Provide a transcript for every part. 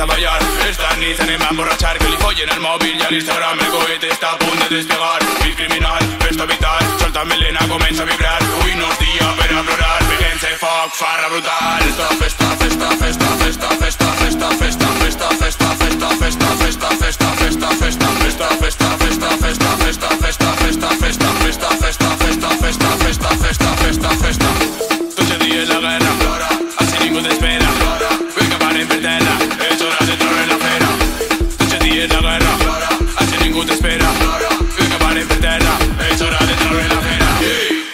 a bailar Esta ni se animan a emborrachar Que li follen el mòbil i a l'Instagram El cohete està a punt de despegar Fit criminal, festa vital Solta melena, comença a vibrar Avui no és dia per a plorar Veguem-se foc, farra brutal Festa, festa, festa, festa, festa, festa, festa, festa pena Fica pare per terra. E giornate trovi la pena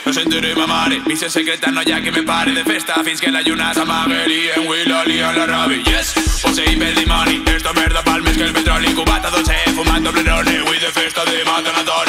No sentiré mamare, mi se secreta no ja que me pare. De festa Fins que la lluna s'amagui en Willow en la rabi Yes, posei per dimoni, esta merda palmes que el petroli. Cubata dolce, fumant doble none, avui de festa de matan a tots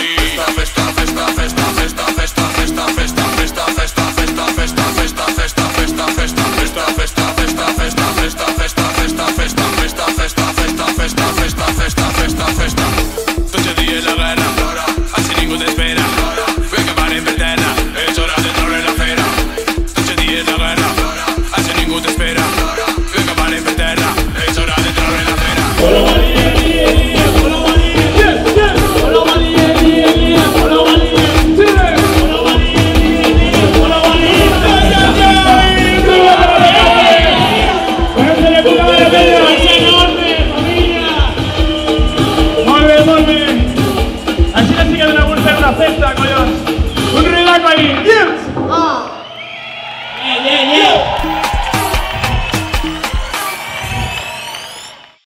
espera. Venga para Inglaterra, es hora de entrar en la cena.